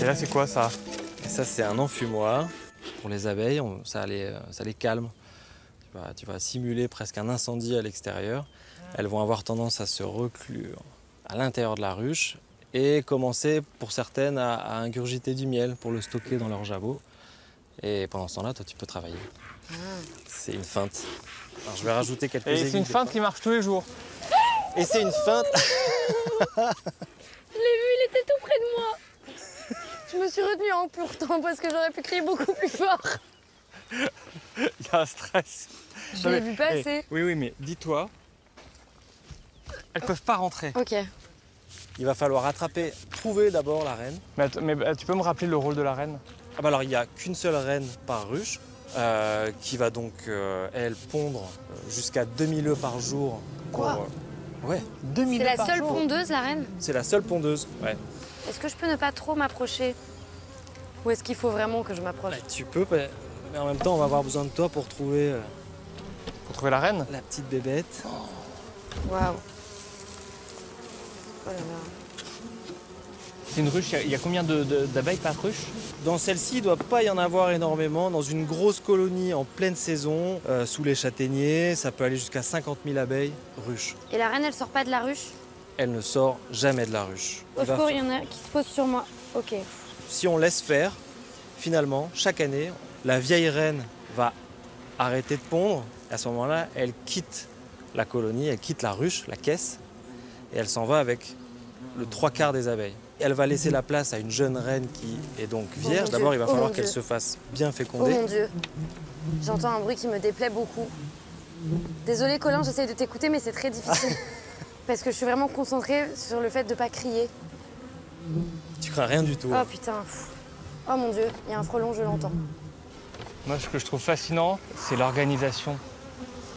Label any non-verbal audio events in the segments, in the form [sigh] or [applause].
Et là, c'est quoi ça Et ça, c'est un enfumoir. Pour les abeilles, on- ça, les, euh, ça les calme. Tu vas, tu vas simuler presque un incendie à l'extérieur. Elles vont avoir tendance à se reclure à l'intérieur de la ruche et commencer, pour certaines, à, à ingurgiter du miel pour le stocker dans leur jabot. Et pendant ce temps-là, toi, tu peux travailler. C'est une feinte. Alors, je vais rajouter quelques Et c'est une feinte qui marche tous les jours. Et c'est une feinte. Je l'ai vu, il était tout près de moi. [laughs] Je me suis retenue en pourtant parce que j'aurais pu crier beaucoup plus fort. [laughs] Il y a un stress. Je l'ai vu passer. eh, oui, oui, mais dis-toi, elles peuvent pas rentrer. Ok. Il va falloir attraper, trouver d'abord la reine. Mais, euh, tu peux me rappeler le rôle de la reine? Ah bah alors, il n'y a qu'une seule reine par ruche, euh, qui va donc, euh, elle, pondre jusqu'à 2000 œufs par jour. Quoi? Pour, euh, Ouais, 2000 C'est la seule pondeuse, la reine c'est la seule pondeuse. Ouais. Est-ce que je peux ne pas trop m'approcher Ou est-ce qu'il faut vraiment que je m'approche Bah, tu peux, mais en même temps, on va avoir besoin de toi pour trouver euh, Pour trouver la reine la petite bébête. Waouh. Oh là là. C'est une ruche, il y a- combien d'abeilles par ruche Dans celle-ci, il ne doit pas y en avoir énormément. Dans une grosse colonie en pleine saison, euh, sous les châtaigniers, ça peut aller jusqu'à 50 000 abeilles ruche. Et la reine, elle sort pas de la ruche? Elle ne sort jamais de la ruche. Au secours, il y en a qui se posent sur moi. Ok. si on laisse faire, finalement, chaque année, la vieille reine va arrêter de pondre. À ce moment-là, elle quitte la colonie, elle quitte la ruche, la caisse, et elle s'en va avec le trois quarts des abeilles. Elle va laisser la place à une jeune reine qui est donc vierge. D'abord, il va oh falloir qu'elle se fasse bien Oh féconder. mon dieu. J'entends un bruit qui me déplaît beaucoup. Désolée Colin, j'essaye de t'écouter mais c'est très difficile. [laughs] Parce que je suis vraiment concentrée sur le fait de pas crier. tu crains rien du tout. Oh putain. Oh mon dieu, il y a un frelon, je l'entends. Moi, ce que je trouve fascinant, c'est l'organisation.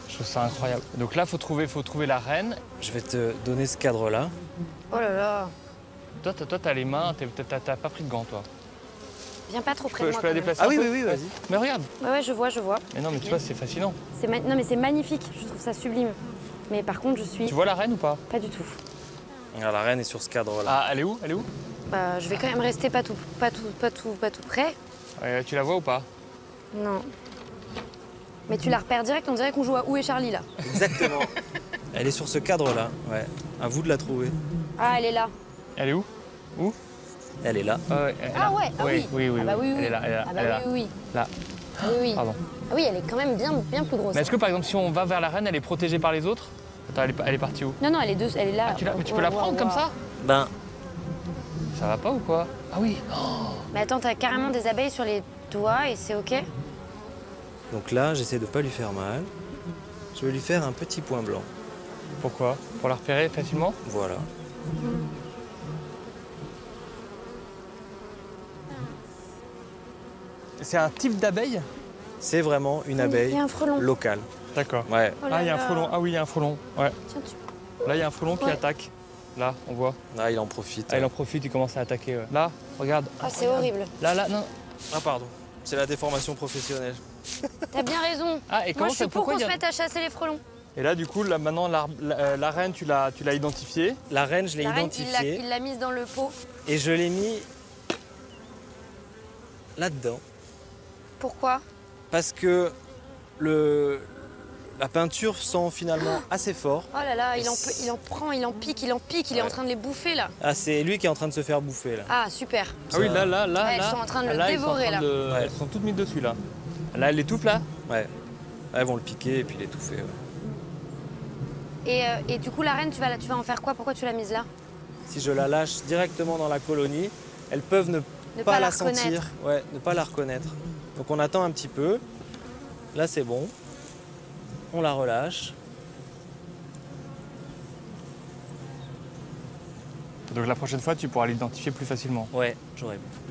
Je trouve ça incroyable. Donc là, faut trouver, faut trouver la reine. Je vais te donner ce cadre-là. Oh là là. Toi, t'as, toi, t'as les mains, t'as, pas pris de gants, toi. Viens pas trop Je près peux, de je moi. peux la déplacer Ah oui, oui, oui, vas-y. Mais regarde. Ouais, ouais, je vois, je vois. Mais non, mais tu vois, c'est fascinant. C'est ma- Non mais c'est magnifique, je trouve ça sublime. Mais par contre, je suis Tu vois la reine ou pas? Pas du tout. Alors, la reine est sur ce cadre-là. Ah, elle est où? Elle est où? Bah, je vais quand même rester pas tout, pas tout, pas tout, pas tout près. Euh, Tu la vois ou pas? Non. Mais tu la repères direct, on dirait qu'on joue à Où est Charlie là? Exactement. Elle est sur ce cadre-là. Ouais. À vous de la trouver. Ah, elle est là. Elle est où? Où? Elle est là. Ah ouais, elle est Ah là. ouais, ah oui. oui, oui, Ah bah oui, oui. Elle est là, elle est là. Ah elle bah est là. oui, oui, oui. Là. Oui, oui. Pardon. Ah oui, elle est quand même bien, bien plus grosse. Mais est-ce que par exemple, si on va vers la reine, elle est protégée par les autres? Attends, elle est, elle est partie où? Non, non, elle est, deux, elle est là. Ah, tu, la- mais tu peux la prendre comme ça? Ben, Ça va pas ou quoi? Ah oui Mais attends, t'as carrément des abeilles sur les doigts et c'est ok? Donc là, j'essaie de pas lui faire mal. Je vais lui faire un petit point blanc. Pourquoi? Pour la repérer facilement? Voilà. C'est un type d'abeille C'est vraiment une Il y abeille a un frelon. locale. D'accord. Ouais. Oh là Ah, il y a un là. frelon. Ah oui, il y a un frelon. Ouais. Tiens, tu- Là, il y a un frelon qui attaque. Là, on voit. Ah, il en profite. Ah, il en profite, il commence à attaquer. ouais. Là, regarde. Ah, c'est horrible. Là, là, non. Ah, pardon. C'est la déformation professionnelle. [laughs] T'as bien raison. Ah, et Moi, comment je suis ça pour pourquoi qu'on se mette à chasser les frelons. Et là, du coup, là, maintenant, la, la- euh, la reine, tu l'as, tu l'as identifiée. La reine, je l'ai identifiée il l'a mise dans le pot. et je l'ai mis là-dedans Pourquoi? Parce que le, la peinture sent finalement assez fort. Oh là là, il en, peut- il en prend, il en pique, il en pique, il est en train de les bouffer là. Ah, c'est lui qui est en train de se faire bouffer là. Ah, super. Ah oui, là, là, là, Elles là. sont en train de le là, dévorer, de- là. Elles sont toutes mises dessus, là. Là, elle étouffe, là Ouais. Elles vont le piquer et puis l'étouffer. ouais. Et, euh, et du coup, la reine, tu vas, tu vas en faire quoi? Pourquoi tu l'as mise là? Si je la lâche directement dans la colonie, elles peuvent ne, Ne pas, pas la la sentir, ouais, ne pas la reconnaître. Donc on attend un petit peu. Là c'est bon. On la relâche. Donc la prochaine fois, tu pourras l'identifier plus facilement. Ouais, j'aurais.